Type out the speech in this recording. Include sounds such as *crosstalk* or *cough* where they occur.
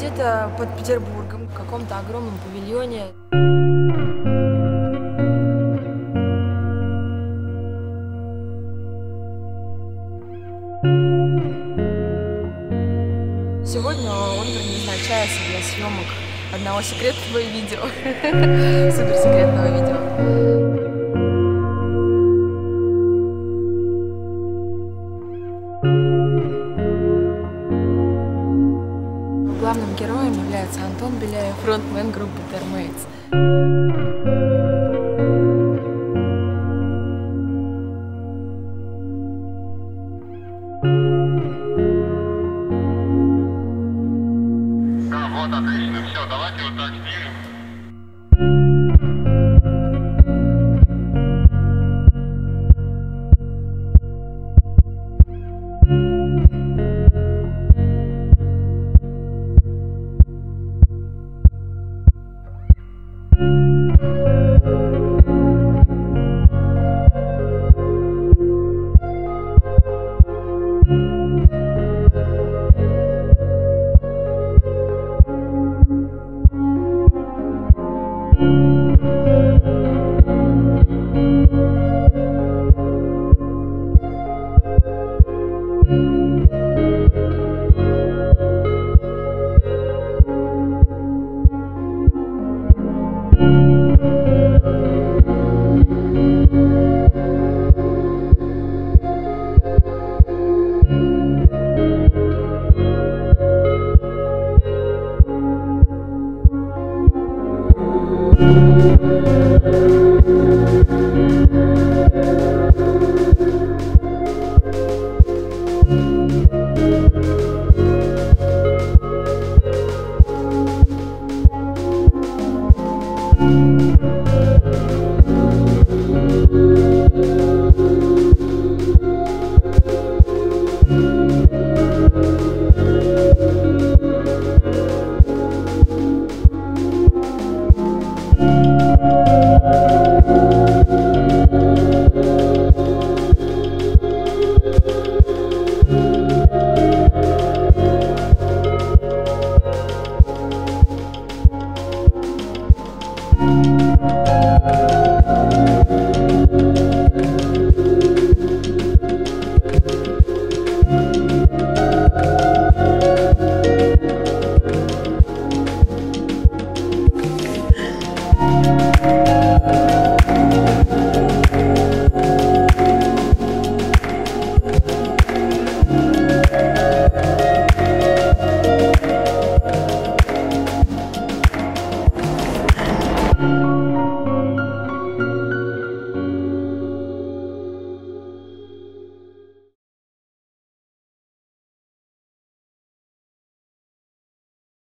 где-то под Петербургом, в каком-то огромном павильоне. Сегодня он предназначается для съемок одного секретного видео. *laughs* Суперсекретного видео. Главным героем является Антон Беляев, фронтмен группы Termates. Да, вот отлично, все, давайте вот так снимем. thank you.